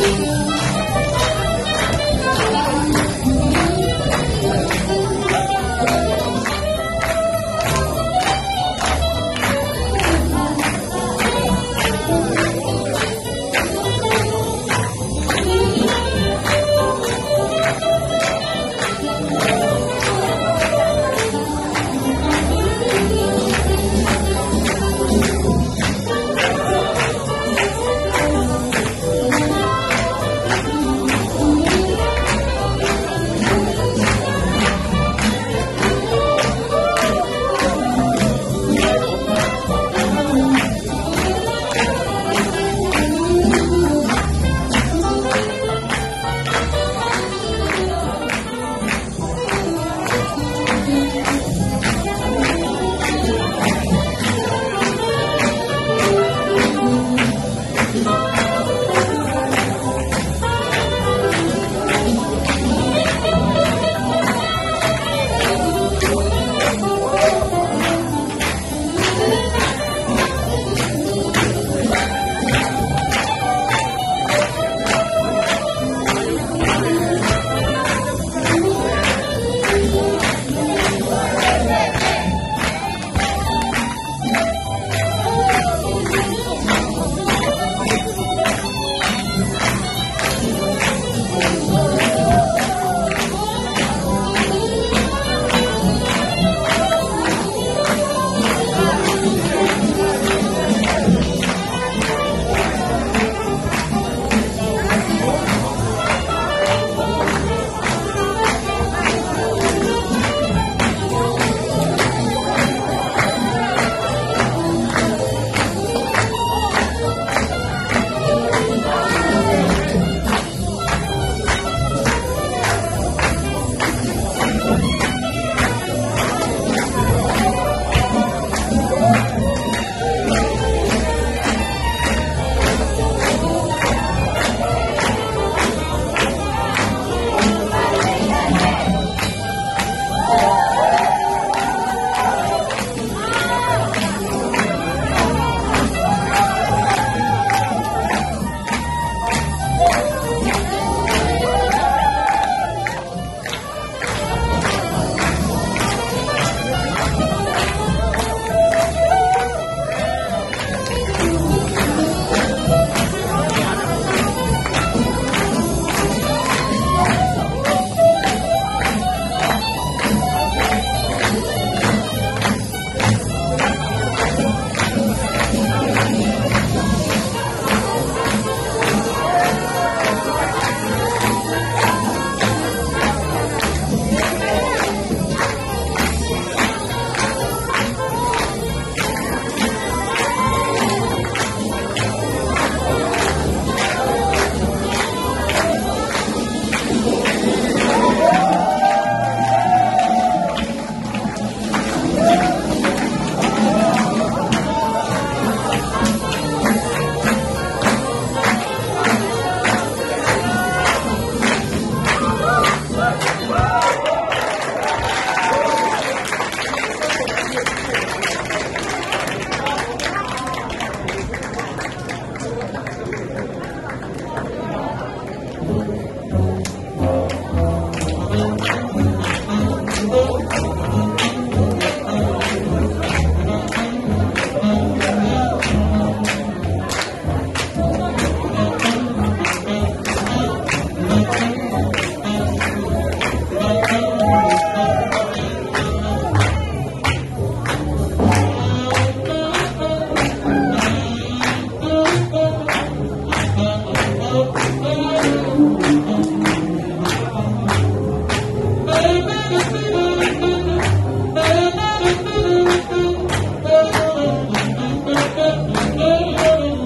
Ooh. Amen.